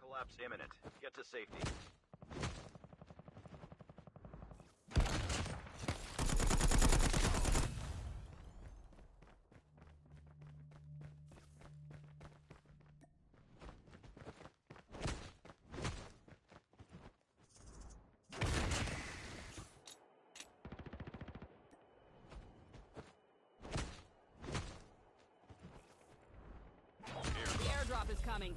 Collapse imminent. Get to safety. The airdrop is coming.